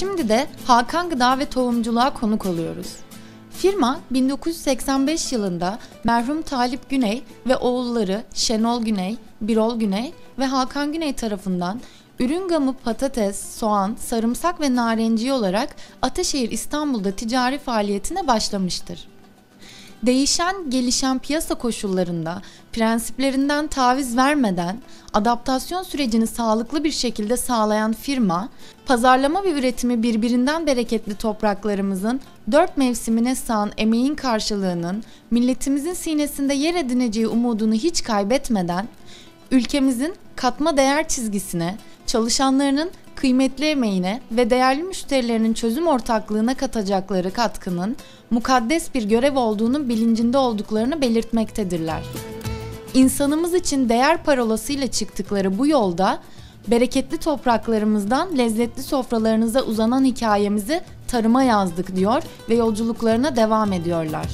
Şimdi de Hakan Gıda ve Tohumculuğa konuk oluyoruz. Firma 1985 yılında merhum Talip Güney ve oğulları Şenol Güney, Birol Güney ve Hakan Güney tarafından ürün gamı patates, soğan, sarımsak ve narenciye olarak Ataşehir İstanbul'da ticari faaliyetine başlamıştır. Değişen, gelişen piyasa koşullarında prensiplerinden taviz vermeden adaptasyon sürecini sağlıklı bir şekilde sağlayan firma, pazarlama ve üretimi birbirinden bereketli topraklarımızın dört mevsimine sığan emeğin karşılığının milletimizin sinesinde yer edineceği umudunu hiç kaybetmeden ülkemizin katma değer çizgisine, çalışanlarının kıymetli emeğine ve değerli müşterilerinin çözüm ortaklığına katacakları katkının mukaddes bir görev olduğunun bilincinde olduklarını belirtmektedirler. İnsanımız için değer parolasıyla çıktıkları bu yolda bereketli topraklarımızdan lezzetli sofralarınıza uzanan hikayemizi tarıma yazdık diyor ve yolculuklarına devam ediyorlar.